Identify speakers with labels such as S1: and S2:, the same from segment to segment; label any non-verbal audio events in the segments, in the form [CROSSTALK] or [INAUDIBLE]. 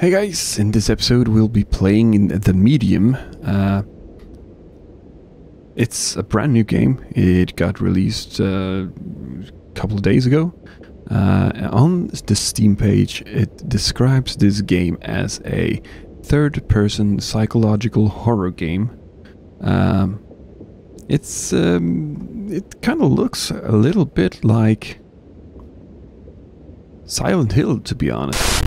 S1: Hey guys, in this episode we'll be playing in The Medium. Uh, it's a brand new game. It got released uh, a couple of days ago. Uh, on the Steam page, it describes this game as a third-person psychological horror game. Um, it's um, it kind of looks a little bit like Silent Hill, to be honest.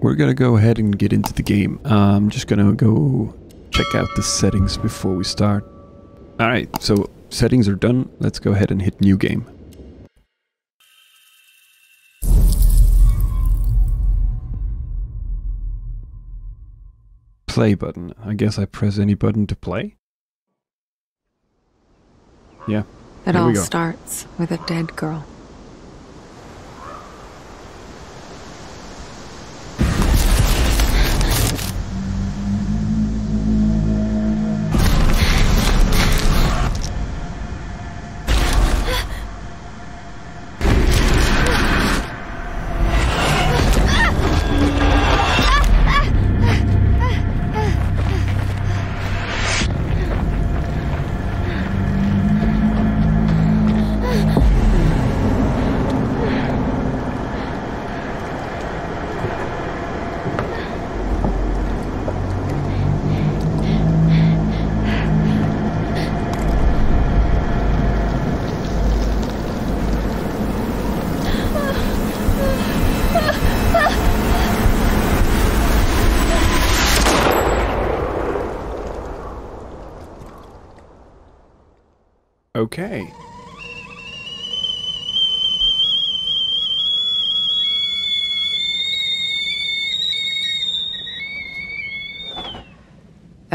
S1: We're gonna go ahead and get into the game. I'm just gonna go check out the settings before we start. Alright, so settings are done. Let's go ahead and hit new game. Play button. I guess I press any button to play? Yeah.
S2: It all starts with a dead girl.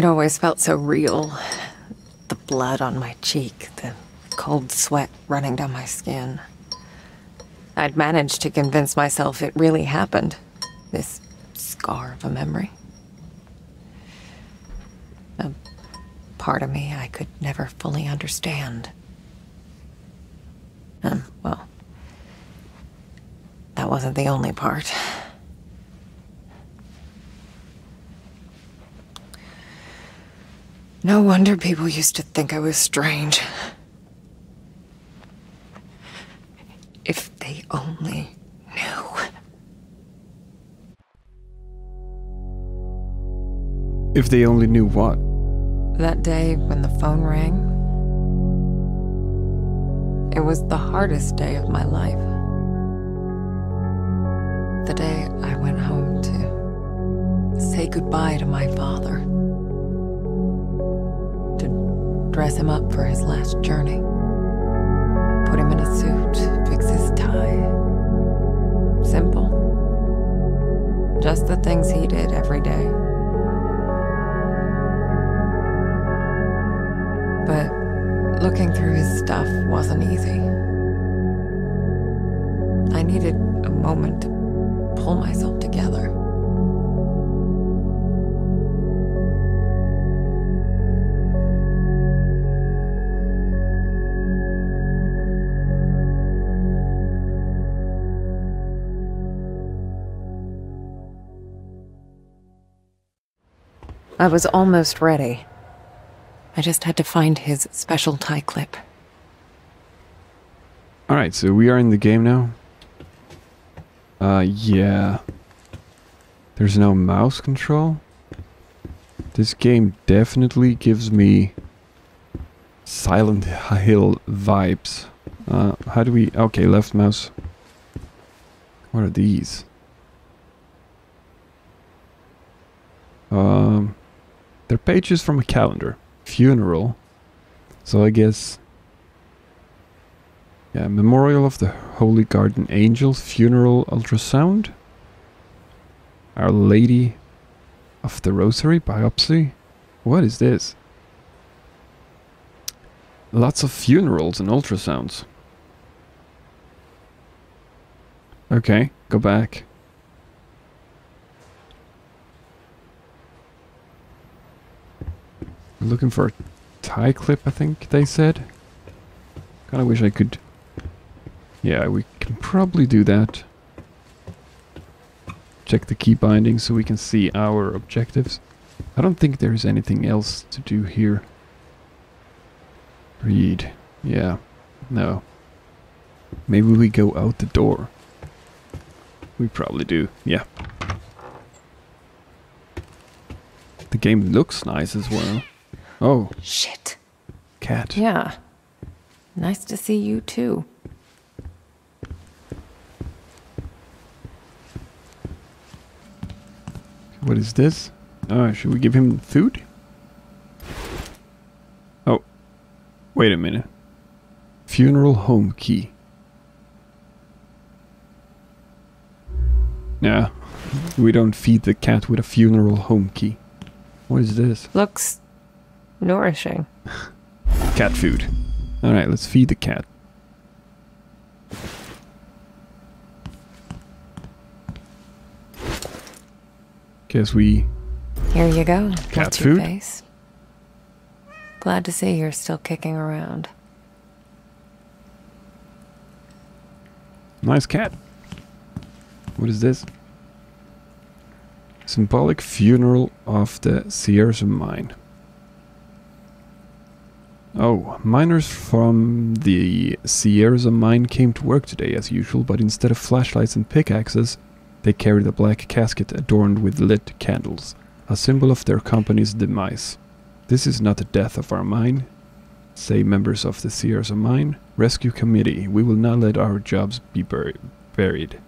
S2: It always felt so real. The blood on my cheek, the cold sweat running down my skin. I'd managed to convince myself it really happened. This scar of a memory. A part of me I could never fully understand. Um, well, that wasn't the only part. No wonder people used to think I was strange. If they only knew.
S1: If they only knew what.
S2: That day when the phone rang, it was the hardest day of my life. The day I went home to say goodbye to my father, dress him up for his last journey, put him in a suit, fix his tie. Simple. Just the things he did every day. But looking through his stuff wasn't easy. I needed a moment to pull myself together. I was almost ready. I just had to find his special tie clip.
S1: Alright, so we are in the game now. Uh, yeah. There's no mouse control. This game definitely gives me Silent Hill vibes. Uh, how do we... Okay, left mouse. What are these? Um, they're pages from a calendar. Funeral. So I guess... Yeah, Memorial of the Holy Guardian Angels Funeral Ultrasound. Our Lady of the Rosary Biopsy. What is this? Lots of funerals and ultrasounds. Okay, go back. Looking for a tie clip, I think they said. Kinda wish I could... Yeah, we can probably do that. Check the key binding so we can see our objectives. I don't think there's anything else to do here. Read. Yeah. No. Maybe we go out the door. We probably do. Yeah. The game looks nice as well. Oh,
S2: Shit.
S1: cat.
S2: Yeah. Nice to see you too.
S1: What is this? Oh, should we give him food? Oh. Wait a minute. Funeral home key. Yeah. We don't feed the cat with a funeral home key. What is this?
S2: Looks nourishing.
S1: Cat food. Alright, let's feed the cat. Guess we
S2: Here you go.
S1: Cat food?
S2: face? Glad to see you're still kicking around.
S1: Nice cat. What is this? Symbolic funeral of the Sierra mine. Oh, miners from the Sierra mine came to work today as usual, but instead of flashlights and pickaxes, they carried a black casket adorned with lit candles, a symbol of their company's demise. This is not the death of our mine, say members of the Sierra Mine Rescue Committee. We will not let our jobs be bur- buried.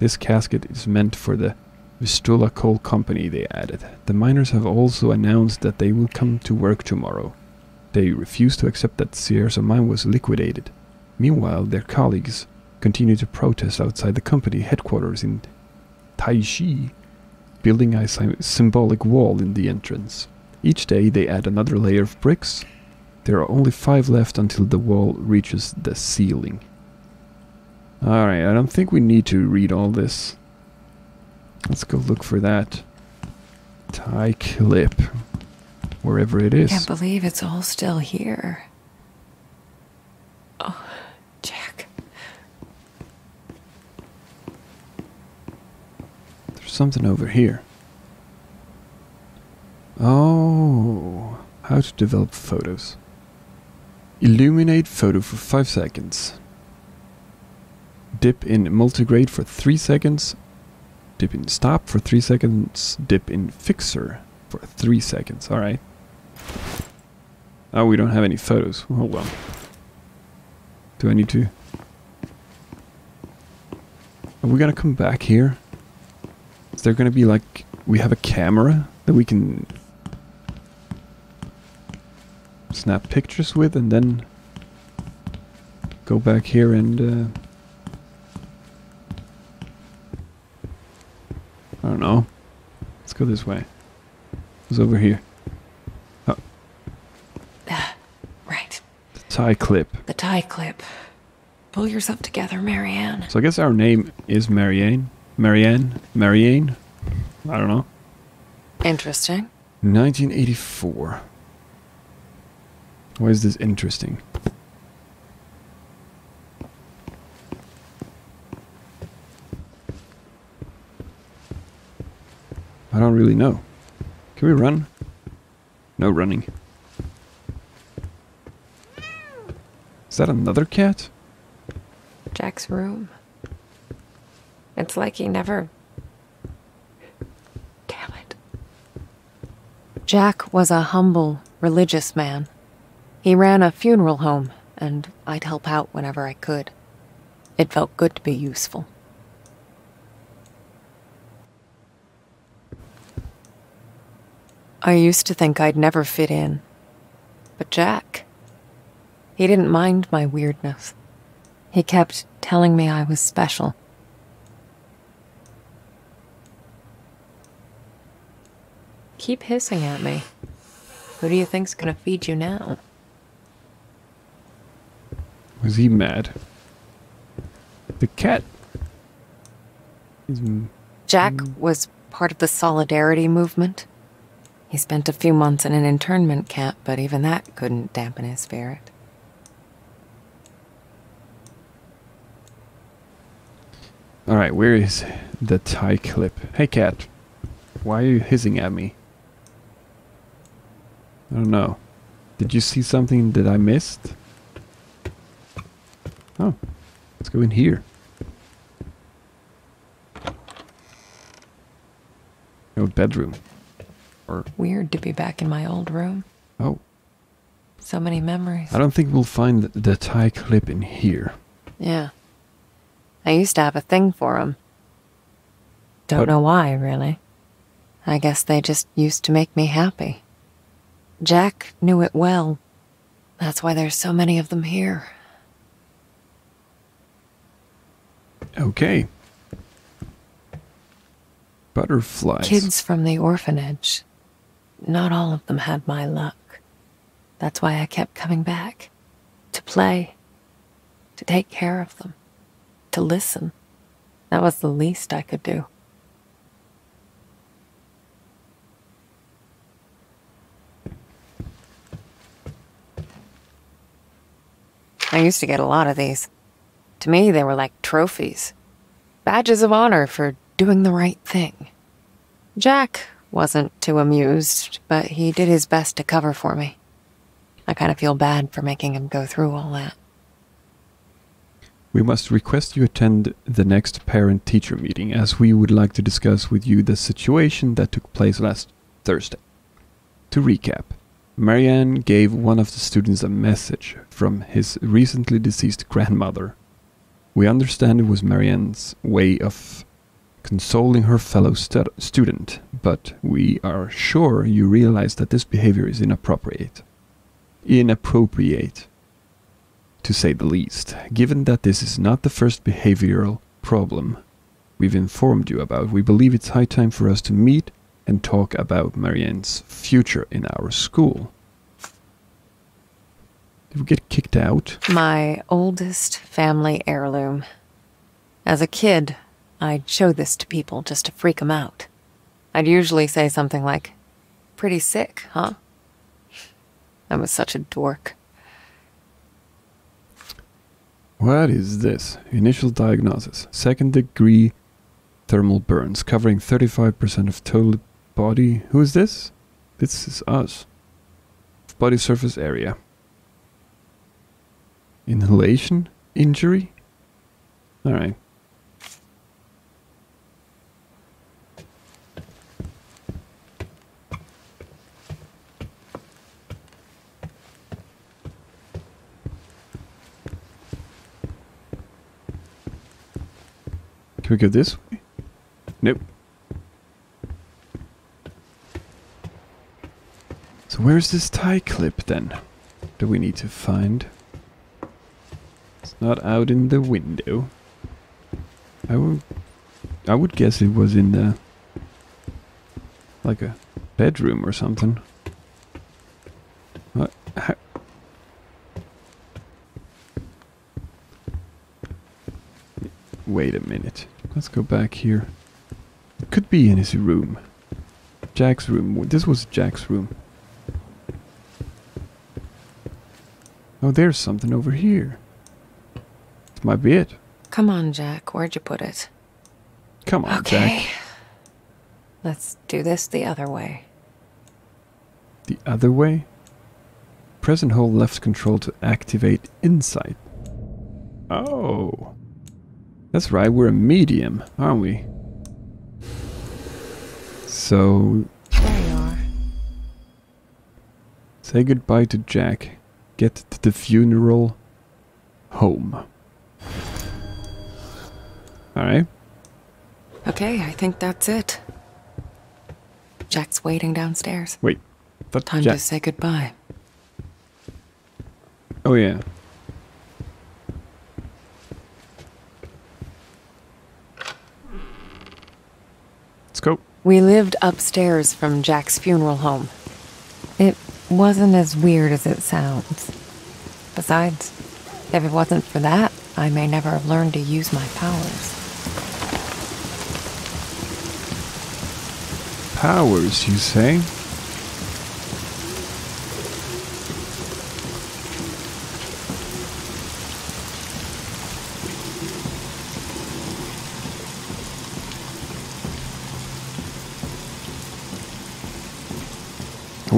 S1: This casket is meant for the Vistula Coal Company, they added. The miners have also announced that they will come to work tomorrow. They refuse to accept that Sierra Mine was liquidated. Meanwhile, their colleagues continue to protest outside the company headquarters in Tychy, building a sy- symbolic wall in the entrance. Each day they add another layer of bricks. There are only five left until the wall reaches the ceiling. Alright, I don't think we need to read all this. Let's go look for that tie clip. Wherever it is.
S2: I can't believe it's all still here. Oh, Jack.
S1: There's something over here. Oh, how to develop photos. Illuminate photo for 5 seconds. Dip in multigrade for 3 seconds. Dip in stop for 3 seconds. Dip in fixer for 3 seconds. Alright. Oh, we don't have any photos. Oh well. Do I need to? Are we gonna come back here? Is there gonna be like we have a camera that we can snap pictures with and then go back here and uh, I don't know. Let's go this way. What's over here? Oh. [SIGHS]
S2: Right.
S1: The tie clip.
S2: The tie clip. Pull yourself together, Marianne.
S1: So I guess our name is Marianne. Marianne? Marianne? I don't know.
S2: Interesting.
S1: 1984. Why is this interesting? I don't really know. Can we run? No running. Is that another cat?
S2: Jack's room. It's like he never. Damn it. Jack was a humble, religious man. He ran a funeral home and I'd help out whenever I could. It felt good to be useful. I used to think I'd never fit in. But Jack, he didn't mind my weirdness. He kept telling me I was special. Keep hissing at me. Who do you think's gonna feed you now?
S1: Was he mad? The cat. Is
S2: Jack was part of the Solidarity movement. He spent a few months in an internment camp, but even that couldn't dampen his spirit.
S1: All right, where is the tie clip? Hey, cat. Why are you hissing at me? I don't know. Did you see something that I missed? Oh, let's go in here. No bedroom. Or
S2: Weird to be back in my old room.
S1: oh,
S2: So many memories.
S1: I don't think we'll find the, the tie clip in here.
S2: Yeah. I used to have a thing for 'em. Don't
S1: But-
S2: know why, really. I guess they just used to make me happy. Jack knew it well. That's why there's so many of them here.
S1: Okay. Butterflies.
S2: Kids from the orphanage. Not all of them had my luck. That's why I kept coming back. To play. To take care of them. To listen. That was the least I could do. I used to get a lot of these. To me, they were like trophies. Badges of honor for doing the right thing. Jack wasn't too amused, but he did his best to cover for me. I kind of feel bad for making him go through all that.
S1: We must request you attend the next parent teacher meeting as we would like to discuss with you the situation that took place last Thursday. To recap, Marianne gave one of the students a message from his recently deceased grandmother. We understand it was Marianne's way of consoling her fellow stu- student, but we are sure you realize that this behavior is inappropriate. Inappropriate to say the least, given that this is not the first behavioral problem we've informed you about, we believe it's high time for us to meet and talk about Marianne's future in our school. Did we get kicked out?
S2: My oldest family heirloom. As a kid, I'd show this to people just to freak 'em out. I'd usually say something like, Pretty sick, huh? [LAUGHS] I was such a dork.
S1: What is this? Initial diagnosis. Second degree thermal burns covering 35% of total body. Who is this? This is us. Body surface area. Inhalation? Injury? Alright. Can we go this way? Nope. So where's this tie clip then? Do we need to find. It's not out in the window. I would, I would guess it was in the, like a bedroom or something. What? How? Wait a minute. Let's go back here. Could be in his room. Jack's room. This was Jack's room. Oh, there's something over here. This might be it.
S2: Come on, Jack, where'd you put it?
S1: Come on,
S2: Okay.
S1: Jack.
S2: Let's do this the other way.
S1: The other way? Press and hold left control to activate insight. Oh. That's right, we're a medium, aren't we? So,
S2: There you are.
S1: say goodbye to Jack. Get to the funeral home. Alright.
S2: Okay, I think that's it. Jack's waiting downstairs.
S1: Wait. But
S2: Time
S1: Jack-
S2: to say goodbye.
S1: Oh yeah. Let's go.
S2: We lived upstairs from Jack's funeral home. It wasn't as weird as it sounds. Besides, if it wasn't for that, I may never have learned to use my powers.
S1: Powers, you say?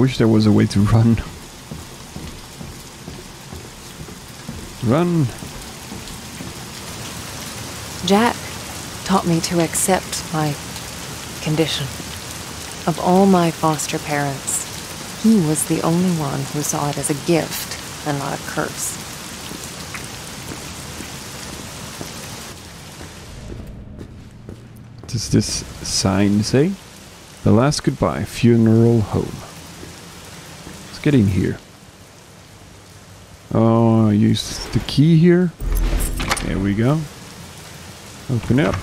S1: Wish there was a way to run. Run.
S2: Jack taught me to accept my condition. Of all my foster parents, he was the only one who saw it as a gift and not a curse.
S1: Does this sign say? The last goodbye, funeral home. Get in here. Oh, use the key here. There we go. Open up.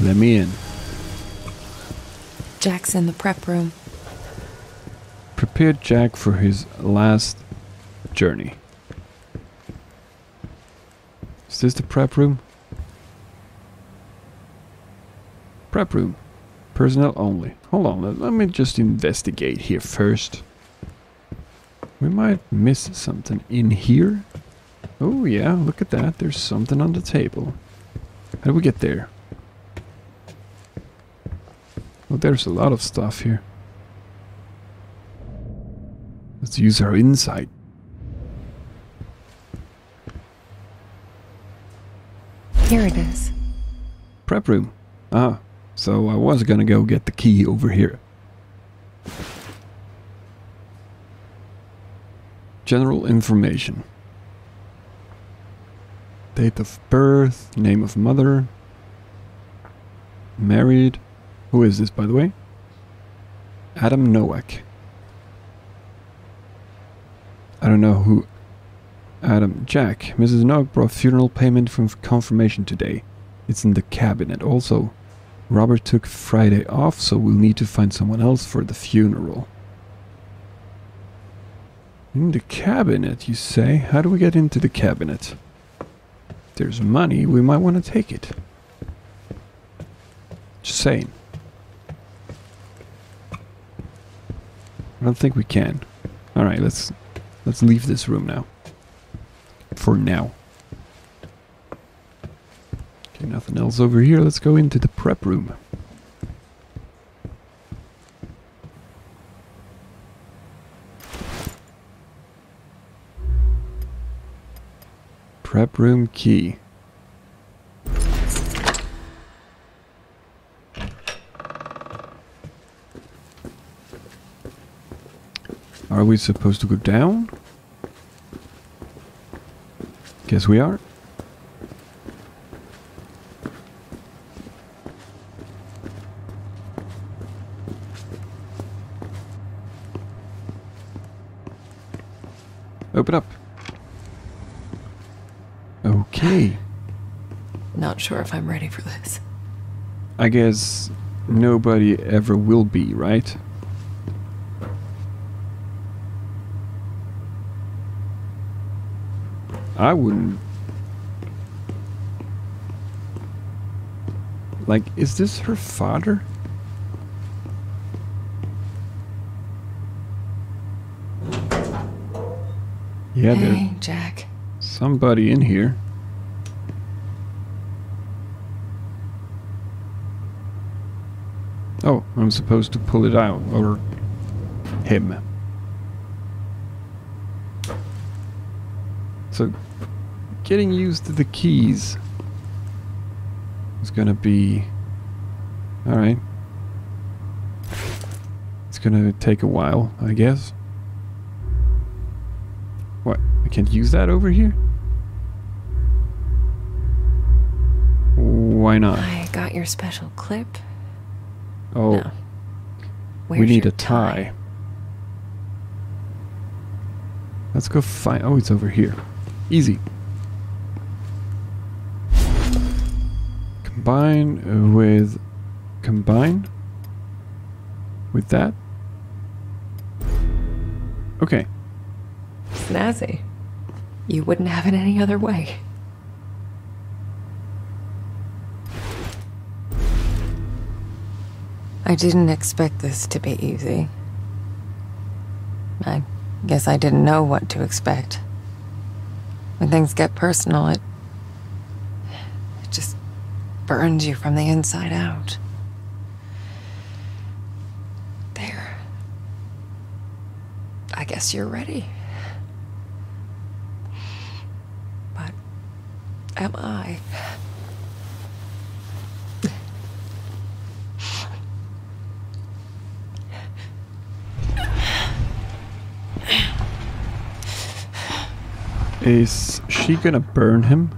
S1: Let me in.
S2: Jack's in the prep room.
S1: Prepared Jack for his last journey. Is this the prep room? Prep room. Personnel only. Hold on, let, let me just investigate here first. We might miss something in here. Oh yeah, look at that. There's something on the table. How do we get there? Oh, there's a lot of stuff here. Let's use our insight.
S2: Here it is.
S1: Prep room. Ah, so I was gonna go get the key over here. General information. Date of birth, name of mother. Married. Who is this, by the way? Adam Nowak. I don't know who. Adam Jack. Mrs. Nowak brought funeral payment from confirmation today. It's in the cabinet. Also, Robert took Friday off, so we'll need to find someone else for the funeral. In the cabinet, you say? How do we get into the cabinet? There's money, we might want to take it. Just saying. I don't think we can. Alright, let's let's leave this room now. For now. Okay, nothing else over here. Let's go into the prep room. Prep room key. Are we supposed to go down? Guess we are. Open up. Okay.
S2: Not sure if I'm ready for this.
S1: I guess nobody ever will be, right? I wouldn't. Like, is this her father? Yeah,
S2: Hey, Jack.
S1: somebody in here. Oh, I'm supposed to pull it out, or him. So, getting used to the keys is gonna be. Alright. It's gonna take a while, I guess. What? I can't use that over here? Why not?
S2: I got your special clip.
S1: Oh,
S2: No.
S1: we need a tie. Let's go find. Oh, it's over here. Easy. Combine with. Combine with that. Okay.
S2: Snazzy. You wouldn't have it any other way. I didn't expect this to be easy. I guess I didn't know what to expect. When things get personal, it. it just burns you from the inside out. There. I guess you're ready. But am I?
S1: Is she gonna burn him?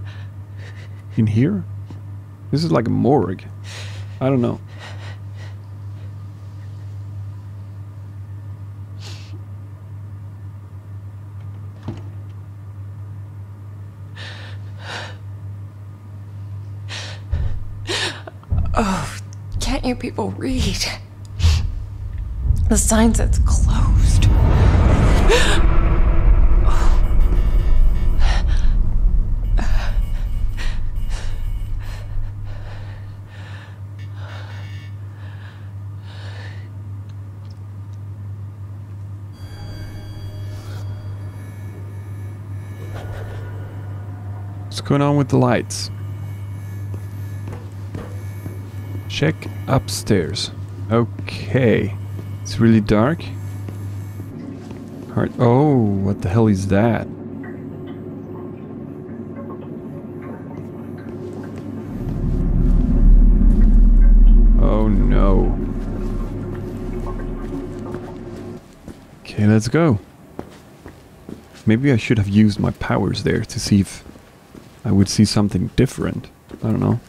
S1: In here? This is like a morgue. I don't know.
S2: Oh, can't you people read? The sign says closed.
S1: Going on with the lights? Check upstairs. Okay. It's really dark. Hard. Oh, what the hell is that? Oh no. Okay, let's go. Maybe I should have used my powers there to see if I would see something different. I don't know.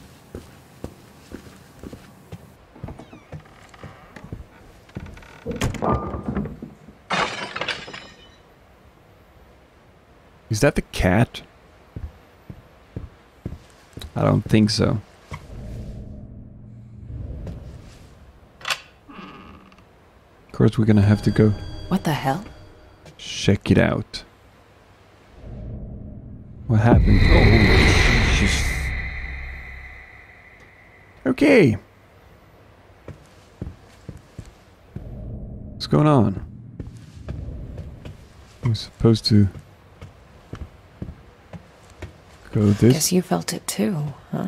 S1: Is that the cat? I don't think so. Of course, we're gonna have to go
S2: What the hell?
S1: check it out. What happened? Oh, Jesus. Okay. What's going on? I'm supposed to go this.
S2: Guess you felt it too, huh?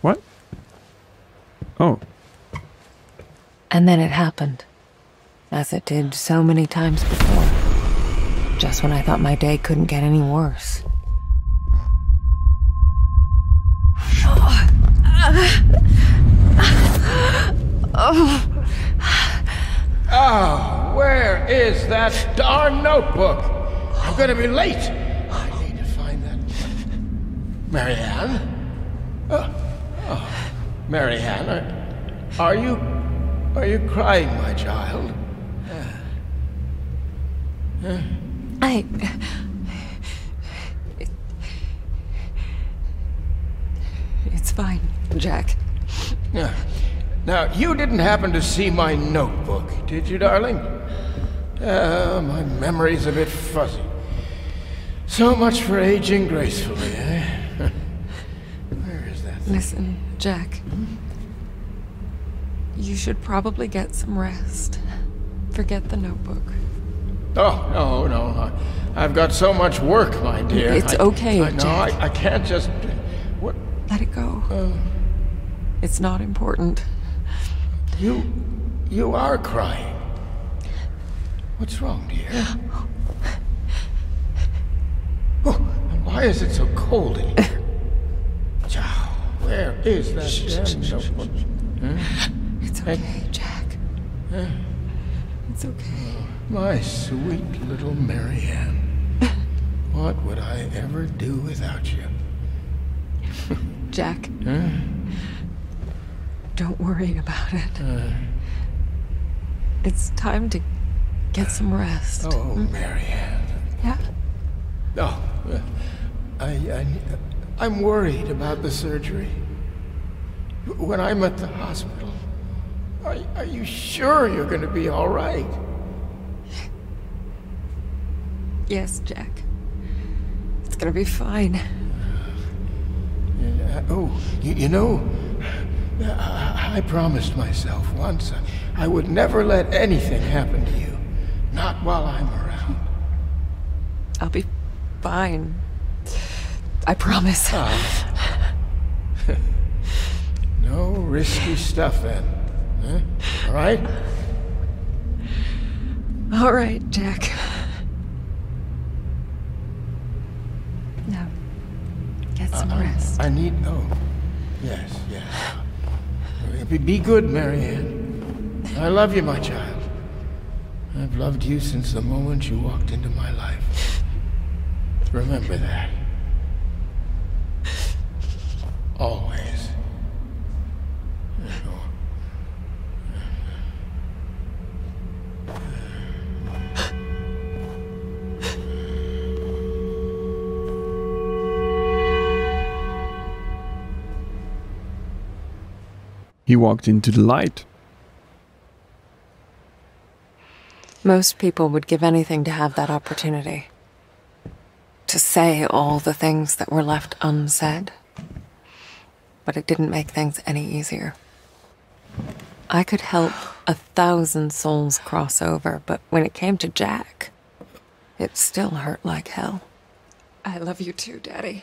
S1: What? Oh,
S2: And then it happened. As it did so many times before. Just when I thought my day couldn't get any worse.
S3: Oh, where is that darn notebook? I'm gonna be late. I need to find that. Marianne? Oh, oh. Marianne, are, are you. Are you crying, my child?
S2: Uh, I. It's fine, Jack.
S3: Yeah. Now, you didn't happen to see my notebook, did you, darling? Uh, my memory's a bit fuzzy. So much for aging gracefully, eh? [LAUGHS] Where is that? thing?
S2: Listen, Jack. You should probably get some rest. Forget the notebook.
S3: Oh, no, no. I, I've got so much work, my dear.
S2: It's
S3: I-
S2: okay,
S3: I, no, I, I can't just. What?
S2: Let it go. Uh. It's not important.
S3: You. You are crying. What's wrong, dear? [GASPS] Oh, and why is it so cold in here? [LAUGHS] Chow, where is that damn notebook?
S2: It's okay, Jack. It's okay.
S3: My sweet little Marianne. [LAUGHS] What would I ever do without you.
S2: Jack. Don't worry about it. it's time to get some rest.
S3: Oh, Marianne.
S2: Yeah?
S3: Oh, uh, I, I, I'm worried about the surgery. When I'm at the hospital, are, are you sure you're going to be all right?
S2: Yes, Jack. It's gonna be fine.
S3: Uh, oh, you, you know, I, I promised myself once I would never let anything happen to you. Not while I'm around.
S2: I'll be fine. I promise.
S3: Ah. [LAUGHS] no risky stuff then. Huh? All right?
S2: All right, Jack. Now, get some uh-huh. rest.
S3: I need. Oh, yes, yes. Be, be good, Marianne. I love you, my child. I've loved you since the moment you walked into my life. Remember that. Always.
S1: He walked into the light.
S2: Most people would give anything to have that opportunity. To say all the things that were left unsaid. But it didn't make things any easier. I could help a thousand souls cross over, but when it came to Jack, it still hurt like hell. I love you too, Daddy.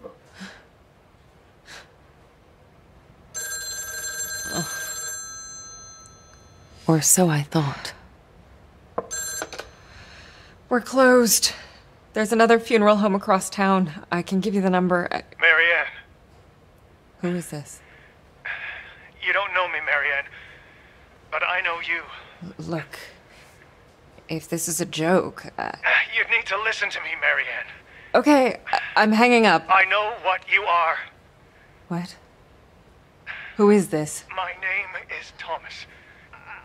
S2: Or so I thought. We're closed. There's another funeral home across town. I can give you the number. I-
S4: Marianne,
S2: Who is this?
S4: you don't know me, Marianne, but I know you.
S2: Look, if this is a joke. Uh,
S4: You need to listen to me, Marianne.
S2: okay, I- I'm hanging up.
S4: I know what you are.
S2: What? Who is this?
S4: My name is Thomas.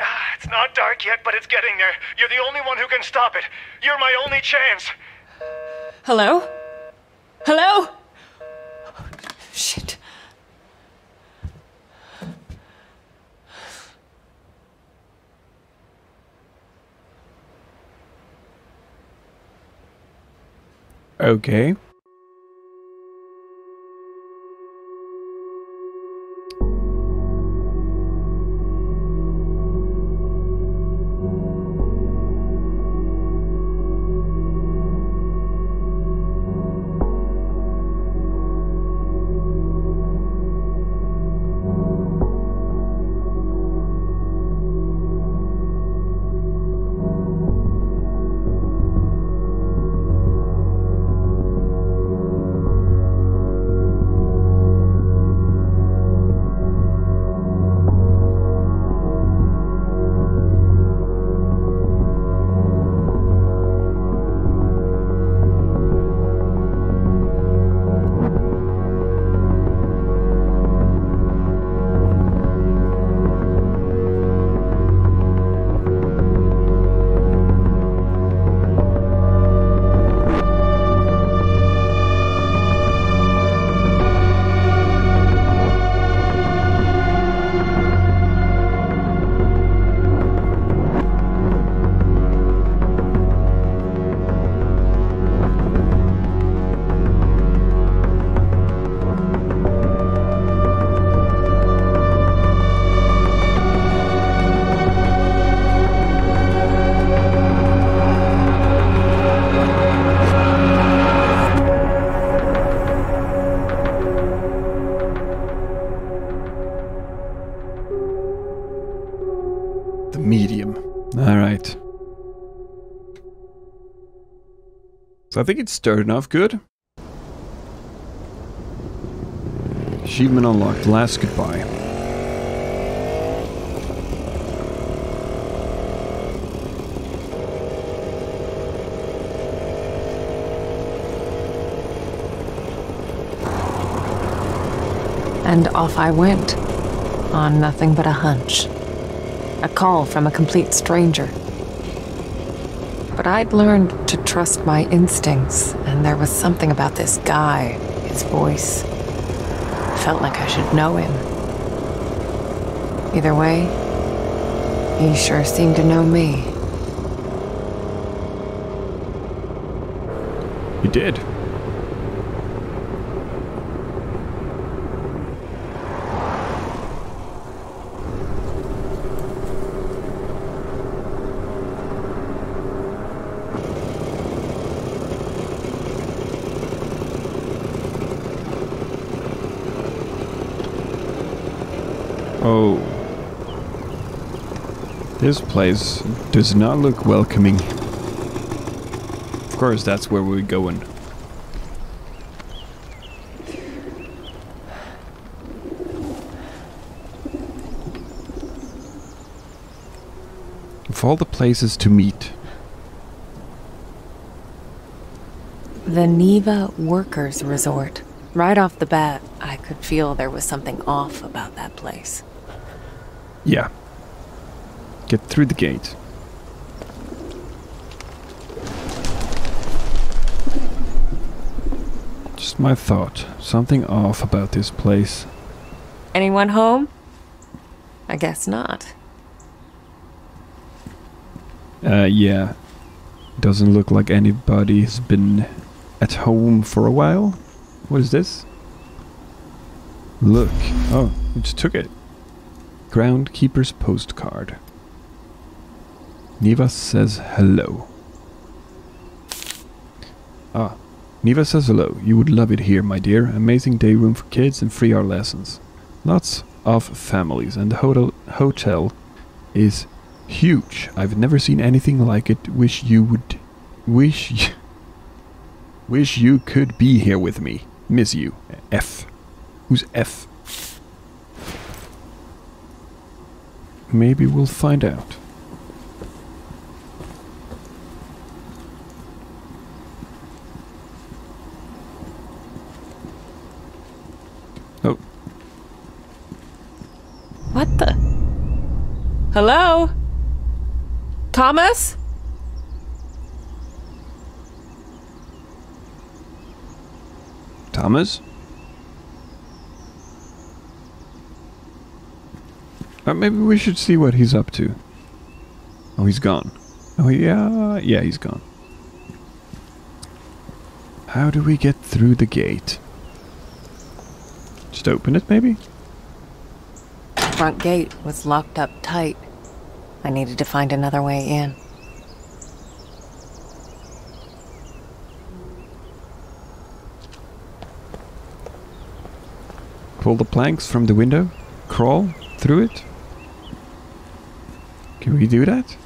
S4: Ah, It's not dark yet, but it's getting there. You're the only one who can stop it. You're my only chance.
S2: Hello? Hello? Shit.
S1: Okay. medium. All right. So I think it's starting off good. Achievement unlocked. Last goodbye.
S2: And off I went, on nothing but a hunch. A call from a complete stranger. But I'd learned to trust my instincts, and there was something about this guy, his voice. Felt like I should know him. Either way, he sure seemed to know me.
S1: You did. Oh. This place does not look welcoming. Of course, that's where we're going. Of all the places to meet,
S2: The Niwa Workers Resort. Right off the bat, I could feel there was something off about that place.
S1: yeah. Get through the gate. Just my thought. Something off about this place.
S2: Anyone home? I guess not.
S1: Uh, yeah. Doesn't look like anybody's been at home for a while. What is this? Look. Oh, we just took it. Groundkeeper's postcard. Niwa says hello. Ah, Niwa says hello. You would love it here, my dear. Amazing day room for kids and free art lessons. Lots of families, and the hotel hotel is huge. I've never seen anything like it. Wish you would. Wish. y- Wish you could be here with me. Miss you. F. Who's F? Maybe we'll find out.
S2: What the? Hello? Thomas?
S1: Thomas? Uh, maybe we should see what he's up to. Oh, he's gone. Oh, yeah, yeah, he's gone. How do we get through the gate? Just open it, maybe?
S2: Front gate was locked up tight. I needed to find another way in.
S1: Pull the planks from the window? Crawl through it? Can we do that?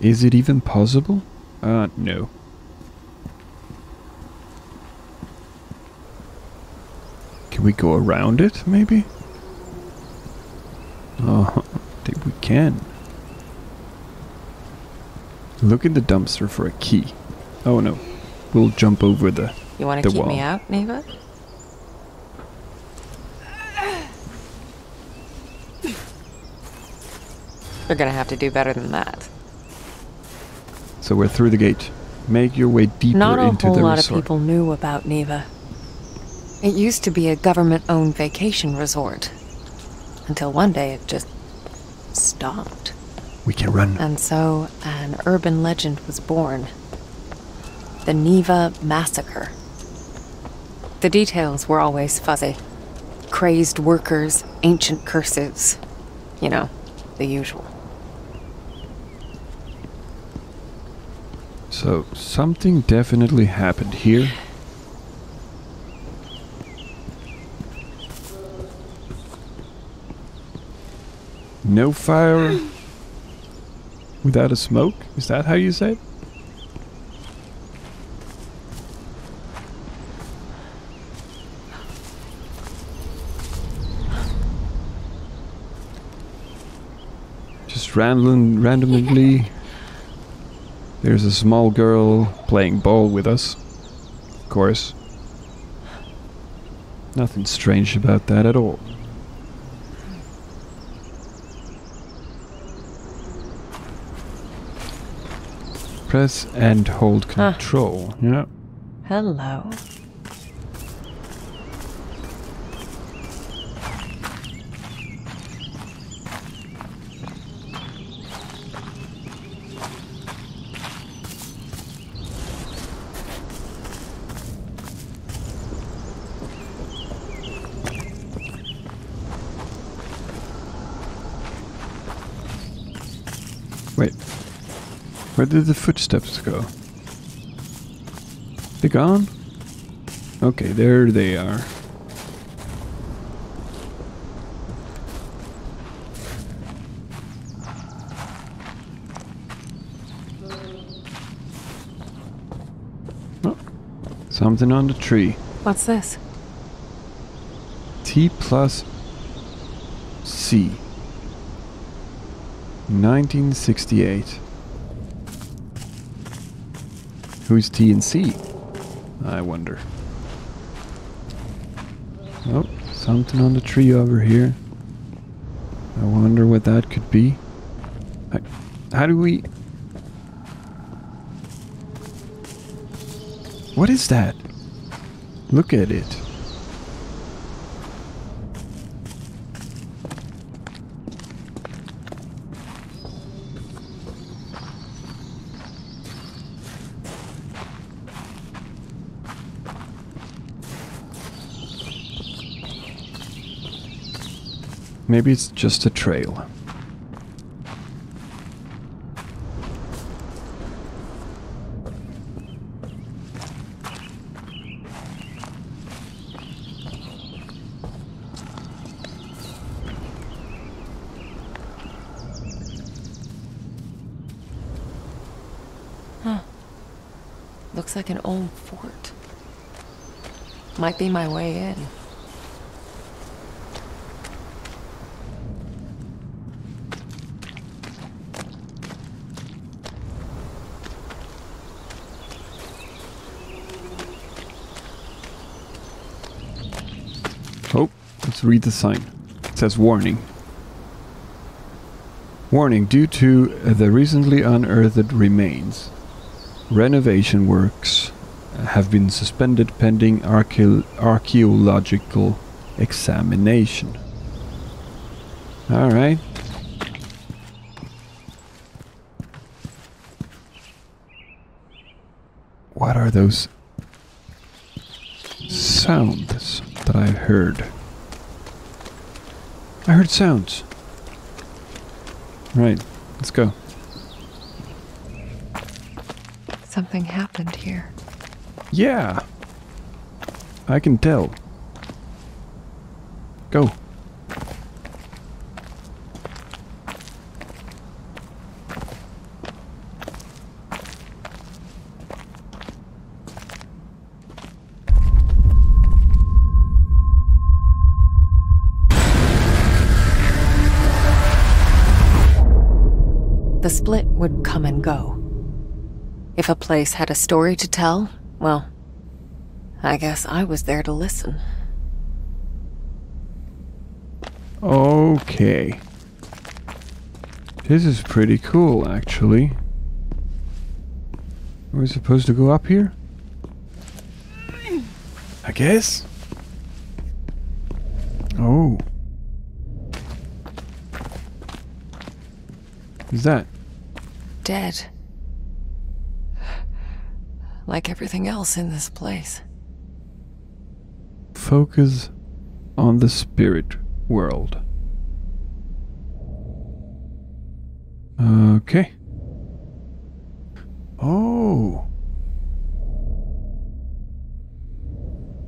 S1: Is it even possible? Uh, no. Can we go around it, maybe? Oh, I think we can. Look in the dumpster for a key. Oh no. We'll jump over the.
S2: You want to
S1: The
S2: keep me out, Niwa? You're gonna have to do better than that.
S1: So we're through the gate. Make your way deeper
S2: Not a
S1: into
S2: whole
S1: the
S2: lot
S1: resort.
S2: of people knew about Niwa. It used to be a government owned vacation resort. Until one day it just stopped.
S1: We can run.
S2: And so an urban legend was born the Niwa Massacre. The details were always fuzzy crazed workers, ancient curses. You know, the usual.
S1: So something definitely happened here. No fire without a smoke? Is that how you say it? Just random, randomly. There's a small girl playing ball with us. Of course. Nothing strange about that at all. Press and hold
S2: Huh.
S1: control. Yeah.
S2: Hello.
S1: Wait. Where did the footsteps go? They gone? Okay, there they are. Oh, something on the tree.
S2: What's this?
S1: T plus C. 1968. Who's T and C? I wonder. Oh, something on the tree over here. I wonder what that could be. I, how do we. What is that? Look at it. Maybe it's just a trail.
S2: Looks like an old fort. Might be my way in.
S1: Oh, let's read the sign. It says warning. Warning due to the recently unearthed remains. Renovation works have been suspended pending archae- archaeological examination. Alright. What are those sounds that I heard? I heard sounds. Right, let's go.
S2: Something happened here.
S1: Yeah. I can tell. Go.
S2: Place had a story to tell, well, I guess I was there to listen.
S1: Okay. This is pretty cool, actually. Are we supposed to go up here? I guess. Oh. Who's that?
S2: Dead. Like everything else in this place.
S1: Focus on the spirit world. Okay. Oh.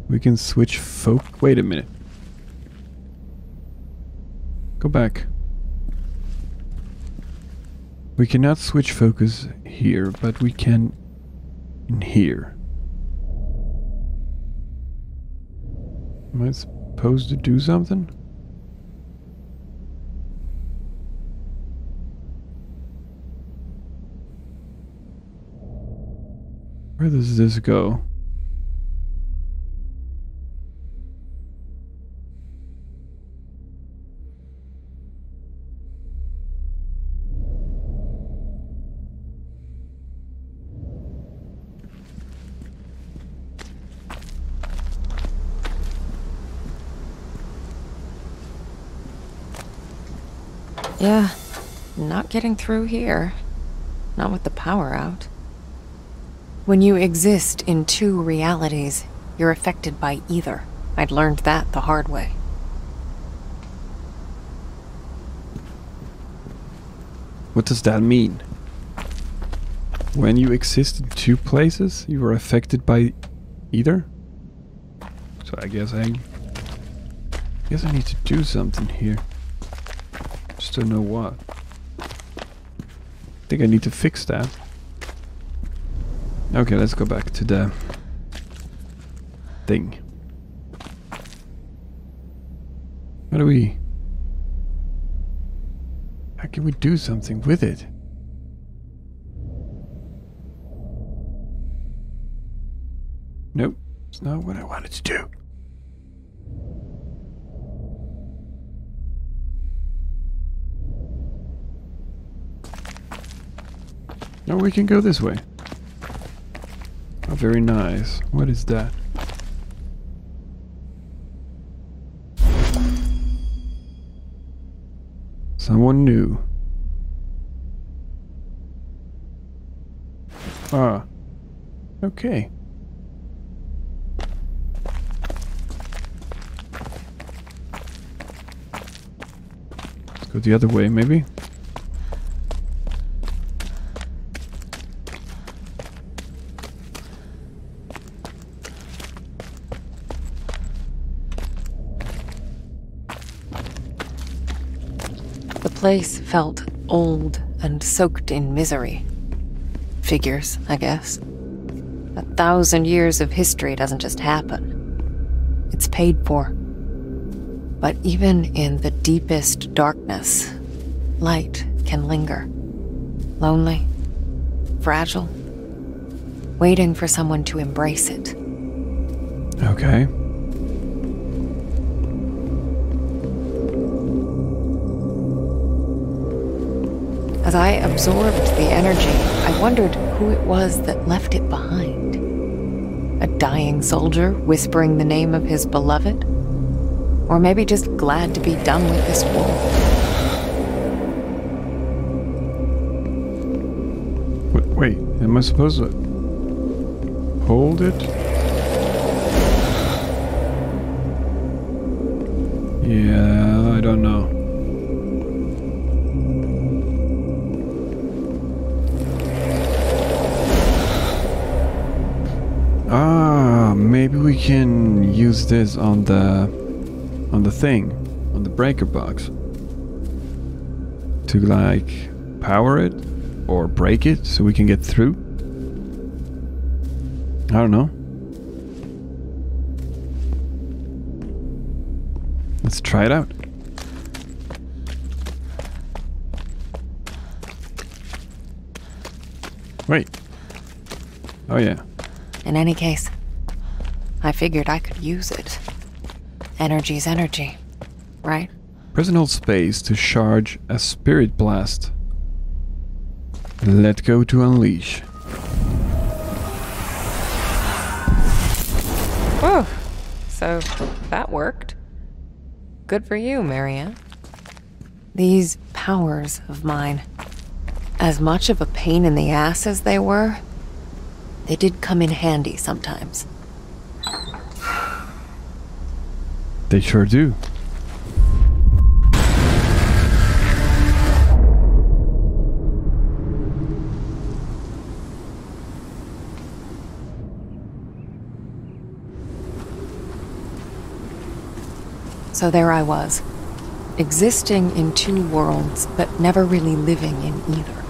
S1: We can switch folk. Wait a minute. Go back. We cannot switch focus here, but we can in here. Am I supposed to do something? Where does this go?
S2: Yeah, not getting through here. Not with the power out. When you exist in two realities, you're affected by either. I'd learned that the hard way.
S1: What does that mean? When you exist in two places, you are affected by either? So I guess I... I guess I need to do something here. Don't know what. I think I need to fix that. Okay, let's go back to the thing. How do we... How can we do something with it? Nope, it's not what I wanted to do. Oh, we can go this way. Oh, very nice. What is that? Someone new. Ah. Okay. Let's go the other way, maybe.
S2: Place felt old and soaked in misery. Figures, I guess. A thousand years of history doesn't just happen. It's paid for. But even in the deepest darkness, light can linger. Lonely, fragile, waiting for someone to embrace it.
S1: Okay.
S2: As I absorbed the energy, I wondered who it was that left it behind. A dying soldier whispering the name of his beloved? Or maybe just glad to be done with this war?
S1: Wait, wait, am I supposed to hold it? Yeah, I don't know. Can use this on the on the thing, on the breaker box. To like power it or break it so we can get through. I don't know. Let's try it out. Wait. Oh yeah.
S2: In any case, I figured I could use it. Energy's energy, right?
S1: Press and hold space to charge a spirit blast. Let go to unleash.
S2: Whew. So that worked. Good for you, Marianne. These powers of mine, as much of a pain in the ass as they were, they did come in handy sometimes.
S1: They sure do.
S2: So there I was, existing in two worlds, but never really living in either.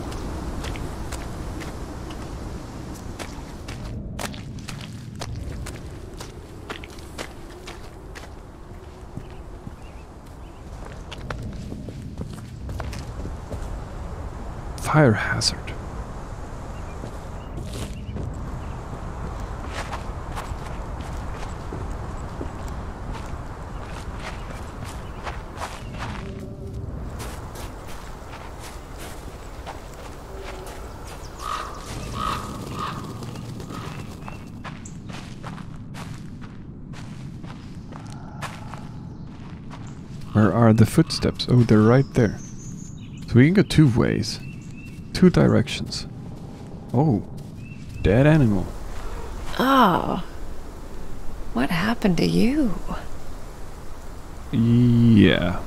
S1: fire hazard. Where are the footsteps? Oh, they're right there. So we can go two ways. Two directions. Oh. Dead animal.
S2: Oh. What happened to you?
S1: Yeah.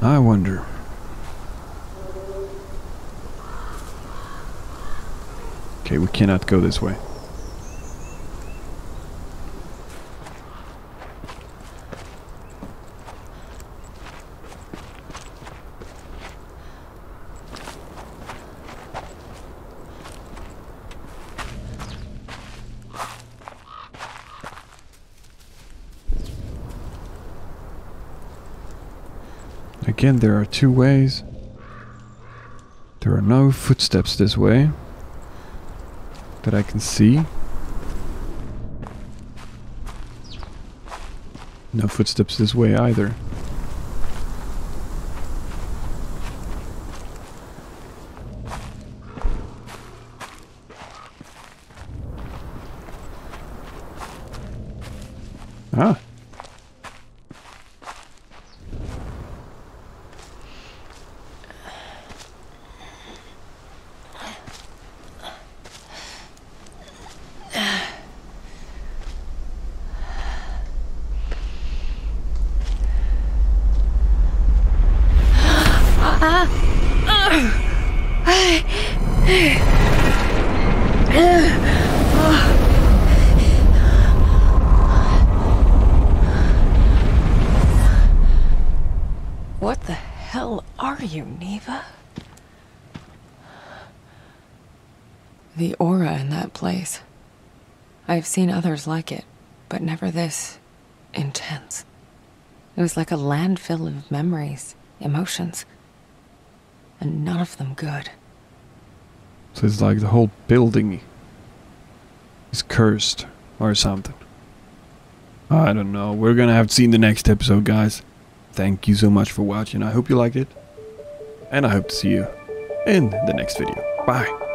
S1: I wonder. Okay, we cannot go this way. Again, there are two ways. There are no footsteps this way that I can see. No footsteps this way either. Ah.
S2: What the hell are you, Niwa? The aura in that place. I've seen others like it, but never this intense. It was like a landfill of memories, emotions, and none of them good.
S1: So it's like the whole building is cursed or something. I don't know. We're gonna have to see in the next episode, guys. Thank you so much for watching. I hope you liked it. And I hope to see you in the next video. Bye.